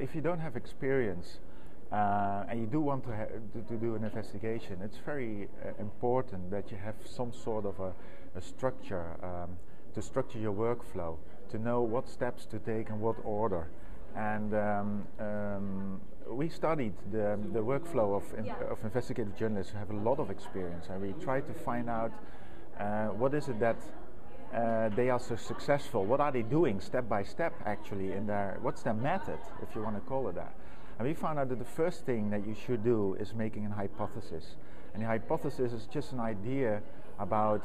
if you don't have experience uh, and you do want to, to, to, do an investigation, it's very uh, important that you have some sort of a, a structure um, to structure your workflow, to know what steps to take and what order. And um, um, we studied the, the workflow of, in, of investigative journalists who have a lot of experience, and we tried to find out uh, what is it that uh, they are so successful. What are they doing step by step, actually, in their what's their method, if you want to call it that? And we found out that the first thing that you should do is making an hypothesis. And the hypothesis is just an idea about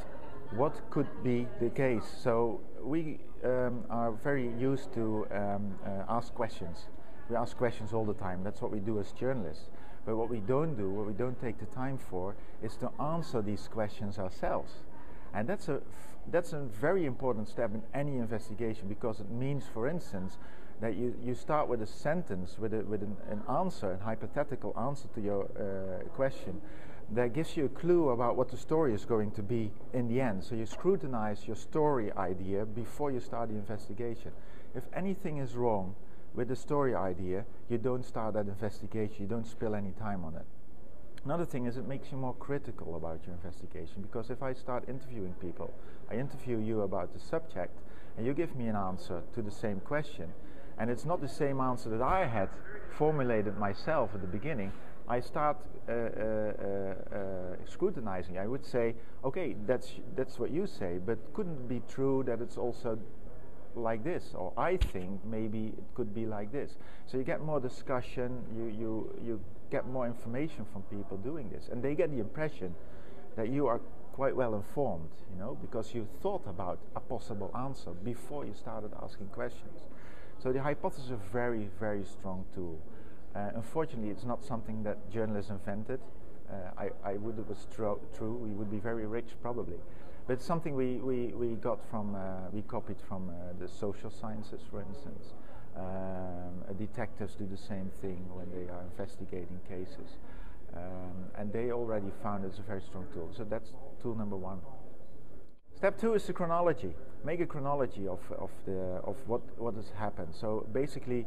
what could be the case. So we um, are very used to um, uh, ask questions. We ask questions all the time. That's what we do as journalists. But what we don't do, what we don't take the time for, is to answer these questions ourselves. And that's a that's a very important step in any investigation because it means, for instance, that you, you start with a sentence, with, a, with an, an answer, a hypothetical answer to your uh, question that gives you a clue about what the story is going to be in the end. So you scrutinize your story idea before you start the investigation. If anything is wrong with the story idea, you don't start that investigation, you don't spill any time on it. Another thing is it makes you more critical about your investigation because if I start interviewing people, I interview you about the subject and you give me an answer to the same question, and it's not the same answer that I had formulated myself at the beginning, I start uh, uh, uh, scrutinizing. I would say, okay, that's that's what you say, but couldn't it be true that it's also like this, or I think maybe it could be like this. So you get more discussion, you you you get more information from people doing this, and they get the impression that you are quite well informed, you know, because you thought about a possible answer before you started asking questions. So the hypothesis is a very, very strong tool. Uh, unfortunately, it's not something that journalists invented. Uh, I, I would it was true, we would be very rich probably. But something we, we, we got from, uh, we copied from uh, the social sciences, for instance. Um, detectives do the same thing when they are investigating cases. Um, and they already found it's a very strong tool. So that's tool number one. Step two is the chronology. Make a chronology of, of, the, of what, what has happened. So basically,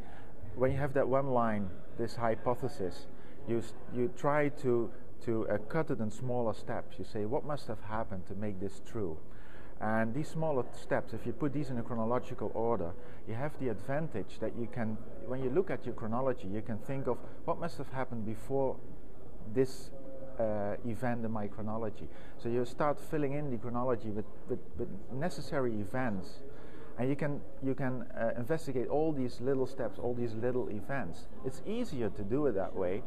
when you have that one line, this hypothesis, you, you try to, to uh, cut it in smaller steps. You say, what must have happened to make this true? And these smaller steps, if you put these in a chronological order, you have the advantage that you can, when you look at your chronology, you can think of what must have happened before this uh, event in my chronology. So you start filling in the chronology with, with, with necessary events and you can you can uh, investigate all these little steps, all these little events. It's easier to do it that way,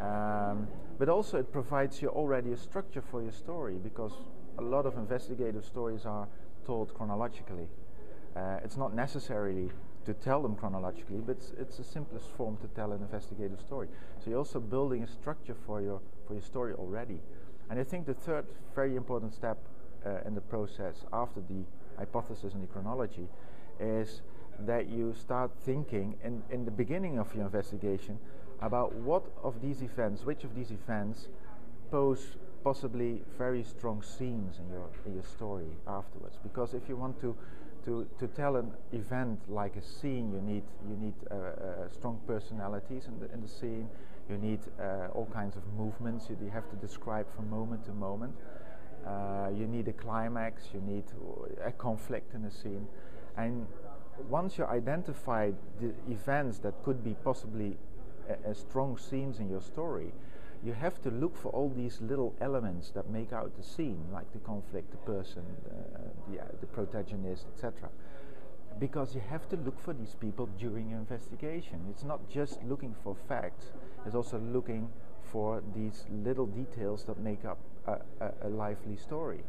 um, but also it provides you already a structure for your story because a lot of investigative stories are told chronologically. Uh, it's not necessarily to tell them chronologically, but it's, it's the simplest form to tell an investigative story. So you're also building a structure for your for your story already. And I think the third very important step uh, in the process after the hypothesis and the chronology is that you start thinking in, in the beginning of your investigation about what of these events, which of these events pose possibly very strong scenes in your in your story afterwards. Because if you want to to, to tell an event like a scene, you need you need uh, uh, strong personalities in the in the scene. You need uh, all kinds of movements. You, you have to describe from moment to moment. Uh, you need a climax, you need a conflict in a scene. And once you identify the events that could be possibly a, a strong scenes in your story, you have to look for all these little elements that make out the scene, like the conflict, the person, uh, the, uh, the protagonist, etc. Because you have to look for these people during your investigation. It's not just looking for facts, it's also looking for these little details that make up a, a, a lively story.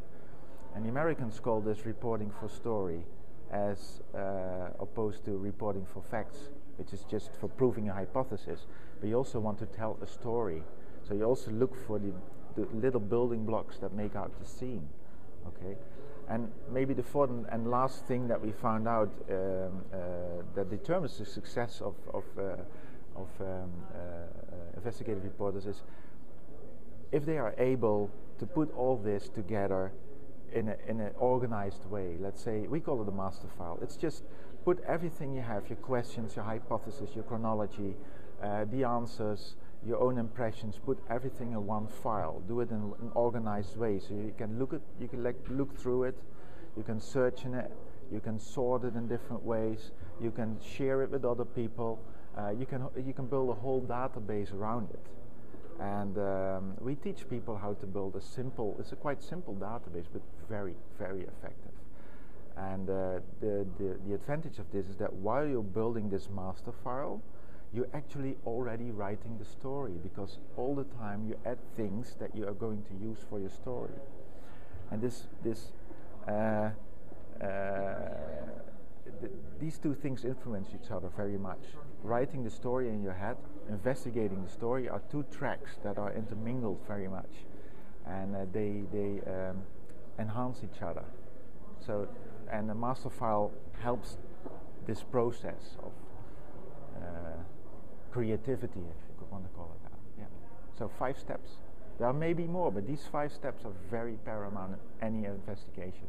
And the Americans call this reporting for story as uh, opposed to reporting for facts, which is just for proving a hypothesis. But you also want to tell a story. So you also look for the, the little building blocks that make out the scene. Okay? And maybe the fourth and last thing that we found out um, uh, that determines the success of, of, uh, of um, uh, investigative reporters is if they are able to put all this together in, in an organized way, let's say we call it a master file. It's just put everything you have, your questions, your hypothesis, your chronology, uh, the answers, your own impressions, put everything in one file. Do it in an organized way so you can look at, you can like look through it, you can search in it, you can sort it in different ways, you can share it with other people, uh, you can you can build a whole database around it. And um, we teach people how to build a simple, it's a quite simple database, but very, very effective. And uh, the, the, the advantage of this is that while you're building this master file, you're actually already writing the story because all the time you add things that you are going to use for your story. And this, this uh, uh, th these two things influence each other very much. Writing the story in your head, investigating the story are two tracks that are intermingled very much, and uh, they they um, enhance each other. So, and the master file helps this process of creativity, if you want to call it that. Yeah. So five steps. There may be more, but these five steps are very paramount in any investigation.